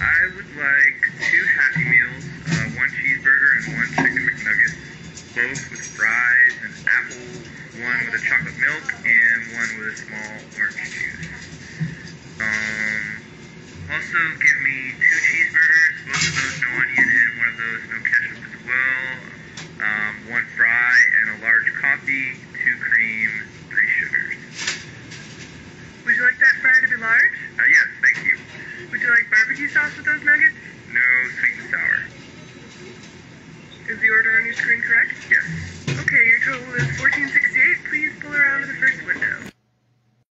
I would like two Happy Meals, uh, one cheeseburger and one chicken McNugget, both with fries and apples, one with a chocolate milk and one with a small orange juice. Um, also give me two cheeseburgers, both of those no onion and one of those no ketchup as well. Um, one fry and a large coffee, two cream, three sugars. Would you like that fry to be large? Uh, yes, thank you. Would you like barbecue sauce with those nuggets? No sweet and sour. Is the order on your screen correct? Yes. Okay, your total is 1468. Please